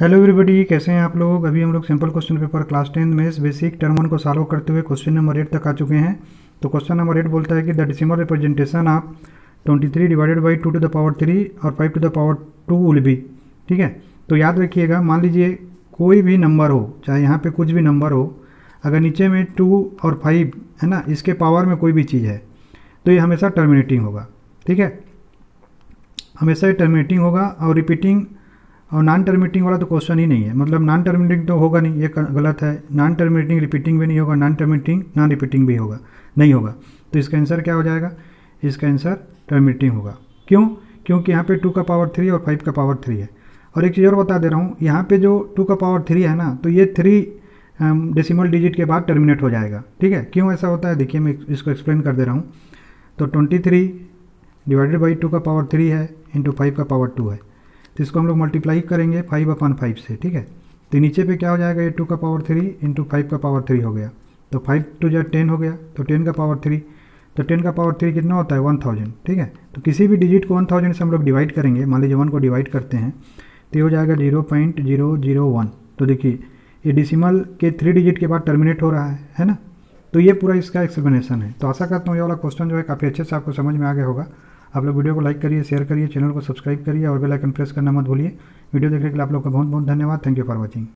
Hello everybody कैसे हैं आप लोग? अभी हम लोग simple question paper class tenth में बेसिक टर्म वन को सॉल्व करते हुए क्वेश्चन नंबर एट तक आ चुके हैं। तो क्वेश्चन नंबर एट बोलता है कि the decimal representation of 23 divided by two to the power three और five to the power two will be ठीक है? तो याद रखिएगा, मान लीजिए कोई भी नंबर हो, चाहे यहाँ पर कुछ भी नंबर हो, अगर नीचे में टू और फाइव है ना, इसके पावर में कोई भी चीज़ है तो ये हमेशा टर्मिनेटिंग होगा, ठीक है? हमेशा ये टर्मिनेटिंग होगा और रिपीटिंग और नॉन टर्मिनेटिंग वाला तो क्वेश्चन ही नहीं है। मतलब नॉन टर्मिनेटिंग तो होगा नहीं, ये गलत है। नॉन टर्मिनेटिंग रिपीटिंग भी नहीं होगा नॉन टर्मिनेटिंग नॉन रिपीटिंग भी होगा, नहीं होगा। तो इसका आंसर क्या हो जाएगा? इसका आंसर टर्मिनेटिंग होगा। क्यों? क्योंकि यहाँ पे टू का पावर थ्री और फाइव का पावर थ्री है। और एक चीज़ और बता दे रहा हूँ, यहाँ पे जो टू का पावर थ्री है ना तो ये थ्री डेसिमल डिजिट के बाद टर्मिनेट हो जाएगा। ठीक है? क्यों ऐसा होता है? देखिए, मैं इसको एक्सप्लेन कर दे रहा हूँ। तो twenty three divided by two का पावर थ्री है इंटू फाइव का पावर टू है। तो इसको हम लोग मल्टीप्लाई करेंगे फाइव अपॉन फाइव से, ठीक है? तो नीचे पे क्या हो जाएगा? ये टू का पावर थ्री इंटू फाइव का पावर थ्री हो गया। तो फाइव टू जो टेन हो गया तो टेन का पावर थ्री तो टेन का पावर थ्री कितना होता है? वन थाउज़ेंड ठीक है? तो किसी भी डिजिट को वन थाउज़ेंड से हम लोग डिवाइड करेंगे। मान लीजिए वन को डिवाइड करते हैं तो ये हो जाएगा zero point zero zero one तो देखिए, ये डिसिमल के थ्री डिजिट के बाद टर्मिनेट हो रहा है है ना? तो ये पूरा इसका एक्सप्लेनेशन है। तो आशा करता हूँ ये वाला क्वेश्चन जो है काफ़ी अच्छे से आपको समझ में आ गया होगा। आप लोग वीडियो को लाइक करिए शेयर करिए चैनल को सब्सक्राइब करिए और बेल आइकन प्रेस करना मत भूलिए। वीडियो देखने के लिए आप लोग का बहुत बहुत धन्यवाद। Thank you for watching